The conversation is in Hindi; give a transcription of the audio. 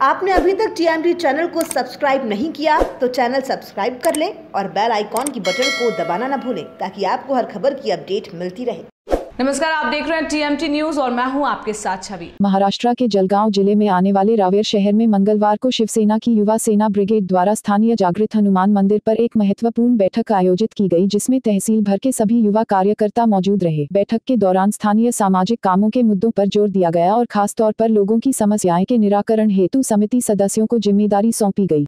आपने अभी तक टीएमडी चैनल को सब्सक्राइब नहीं किया तो चैनल सब्सक्राइब कर लें और बेल आइकॉन की बटन को दबाना ना भूलें, ताकि आपको हर खबर की अपडेट मिलती रहे। नमस्कार, आप देख रहे हैं टीएमटी न्यूज़ और मैं हूँ आपके साथ छवि। महाराष्ट्र के जलगांव ज़िले में आने वाले रावेर शहर में मंगलवार को शिवसेना की युवा सेना ब्रिगेड द्वारा स्थानीय जागृत हनुमान मंदिर पर एक महत्वपूर्ण बैठक आयोजित की गई, जिसमें तहसील भर के सभी युवा कार्यकर्ता मौजूद रहे। बैठक के दौरान स्थानीय सामाजिक कामों के मुद्दों पर ज़ोर दिया गया और खास तौर पर लोगों की समस्याएँ के निराकरण हेतु समिति सदस्यों को ज़िम्मेदारी सौंपी गई।